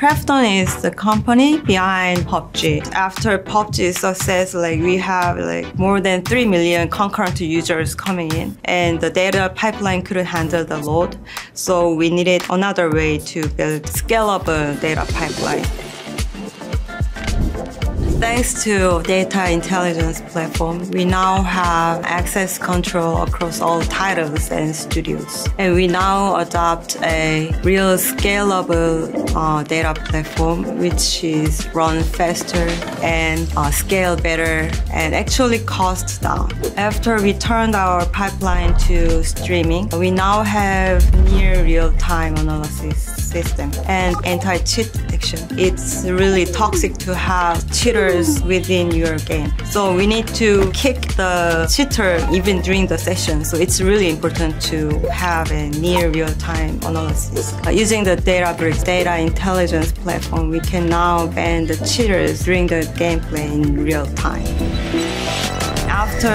Krafton is the company behind PUBG. After PUBG's success, like we have like more than 3 million concurrent users coming in and the data pipeline couldn't handle the load. So we needed another way to build scalable data pipeline. Thanks to data intelligence platform, we now have access control across all titles and studios. And we now adopt a real scalable uh, data platform, which is run faster and uh, scale better and actually cost down. After we turned our pipeline to streaming, we now have near real-time analysis system and anti-cheat detection. It's really toxic to have cheaters within your game. So we need to kick the cheater even during the session. So it's really important to have a near real-time analysis. Uh, using the Databricks data intelligence platform, we can now ban the cheaters during the gameplay in real time. After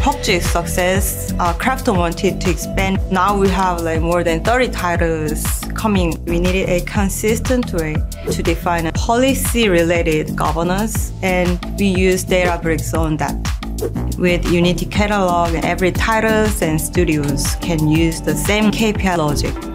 PUBG's success, uh, wanted to expand. Now we have like more than 30 titles coming. We needed a consistent way to define a policy-related governance, and we use Databricks on that. With Unity Catalog, every titles and studios can use the same KPI logic.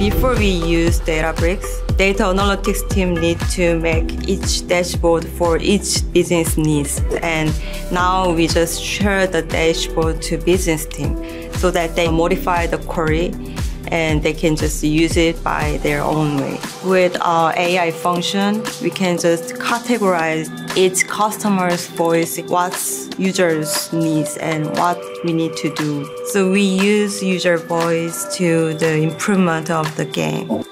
Before we use Databricks, data analytics team need to make each dashboard for each business needs. And now we just share the dashboard to business team so that they modify the query and they can just use it by their own way. With our AI function, we can just categorize each customer's voice, what users needs and what we need to do. So we use user voice to the improvement of the game.